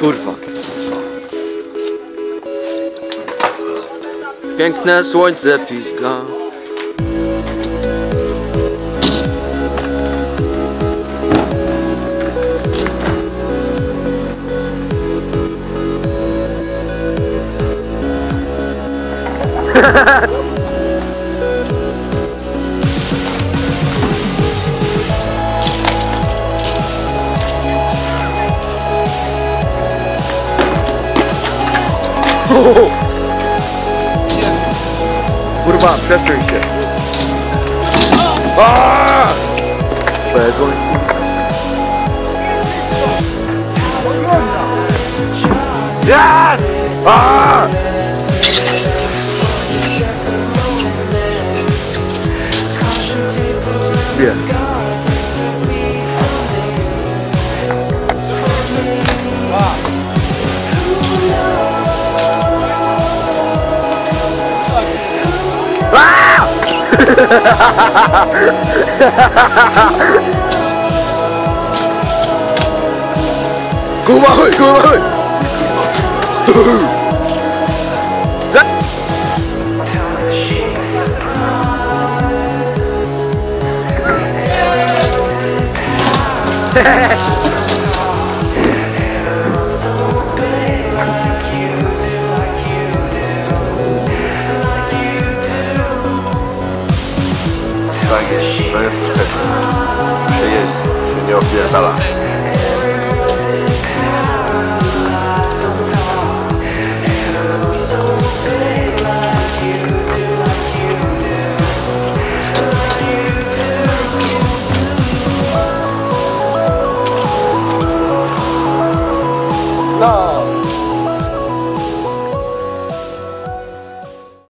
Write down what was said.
Kurwa. Piękne słońce pizga. about censorship. Ah! Yes! Ah! Yeah. 哈哈哈哈哈哈哈哈哈哈哈哈哈哈哈 Tak jest, to jest. Się jeździ, się nie opierdala.